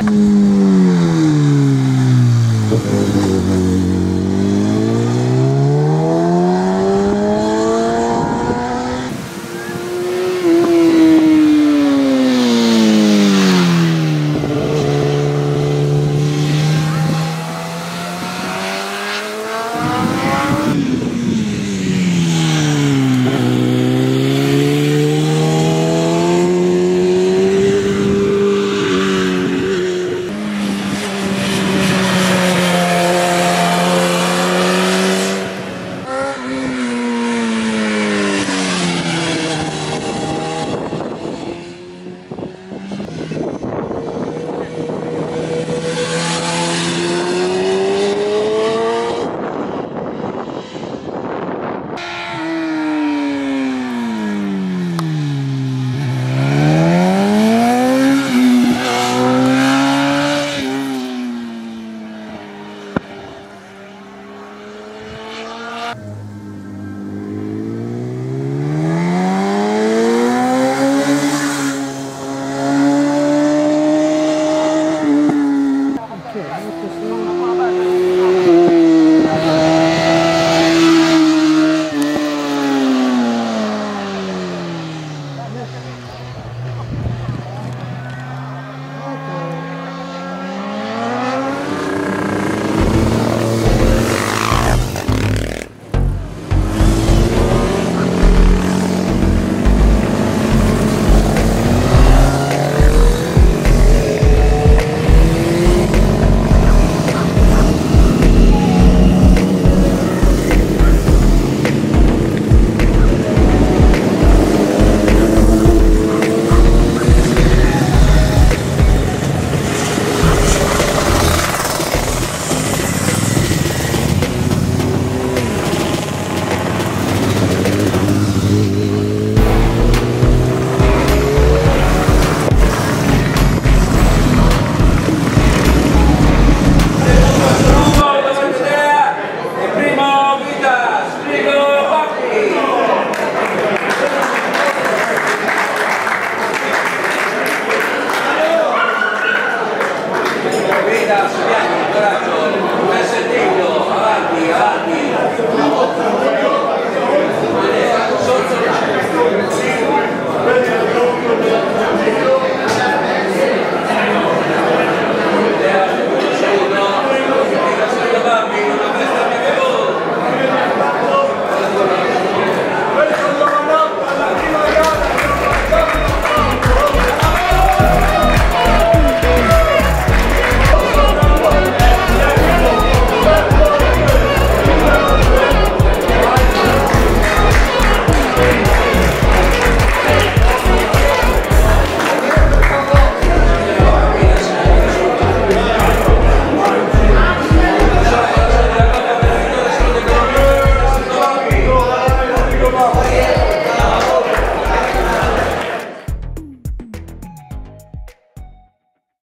Bye. 他过